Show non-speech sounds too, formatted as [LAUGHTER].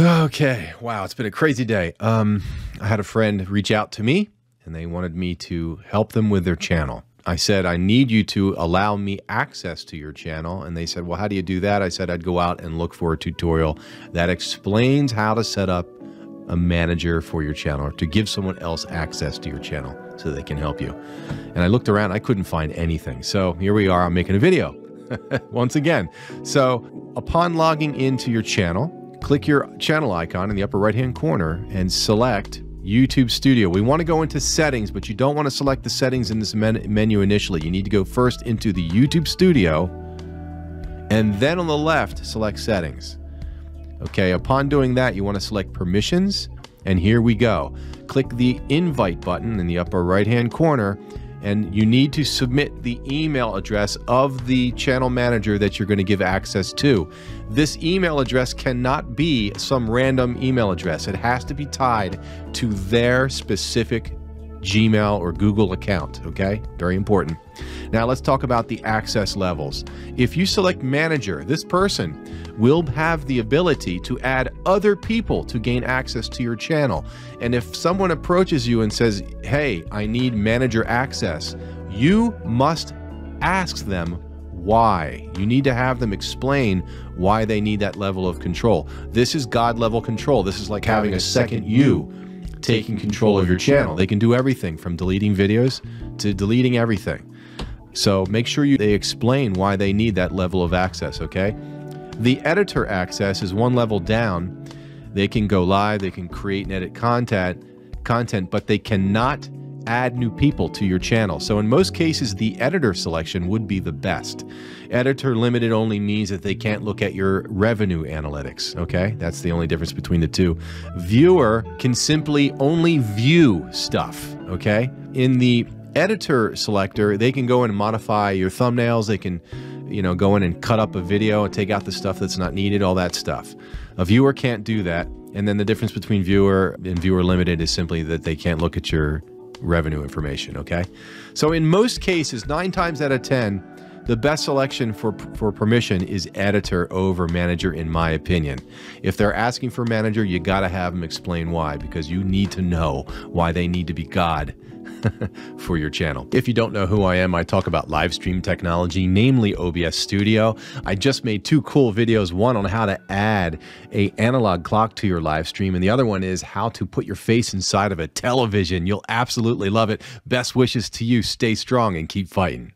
Okay. Wow. It's been a crazy day. Um, I had a friend reach out to me and they wanted me to help them with their channel. I said, I need you to allow me access to your channel. And they said, Well, how do you do that? I said, I'd go out and look for a tutorial that explains how to set up a manager for your channel or to give someone else access to your channel so they can help you. And I looked around, I couldn't find anything. So here we are, I'm making a video [LAUGHS] once again. So upon logging into your channel, click your channel icon in the upper right hand corner and select YouTube Studio. We want to go into settings, but you don't want to select the settings in this men menu initially. You need to go first into the YouTube Studio and then on the left, select settings. Okay, upon doing that, you want to select permissions and here we go. Click the invite button in the upper right hand corner and you need to submit the email address of the channel manager that you're going to give access to. This email address cannot be some random email address. It has to be tied to their specific Gmail or Google account. Okay, very important. Now let's talk about the access levels. If you select manager, this person will have the ability to add other people to gain access to your channel. And if someone approaches you and says, Hey, I need manager access, you must ask them why. You need to have them explain why they need that level of control. This is God level control. This is like having a second you taking control of your channel. They can do everything from deleting videos to deleting everything. So make sure you they explain why they need that level of access, okay? The editor access is one level down. They can go live, they can create and edit content, content, but they cannot add new people to your channel. So in most cases, the editor selection would be the best. Editor limited only means that they can't look at your revenue analytics, okay? That's the only difference between the two. Viewer can simply only view stuff, okay? In the editor selector, they can go in and modify your thumbnails, they can you know, go in and cut up a video and take out the stuff that's not needed, all that stuff. A viewer can't do that. And then the difference between viewer and viewer limited is simply that they can't look at your revenue information, okay? So in most cases, nine times out of 10, the best selection for, for permission is editor over manager, in my opinion. If they're asking for manager, you got to have them explain why, because you need to know why they need to be God [LAUGHS] for your channel. If you don't know who I am, I talk about live stream technology, namely OBS Studio. I just made two cool videos, one on how to add a analog clock to your live stream, and the other one is how to put your face inside of a television. You'll absolutely love it. Best wishes to you. Stay strong and keep fighting.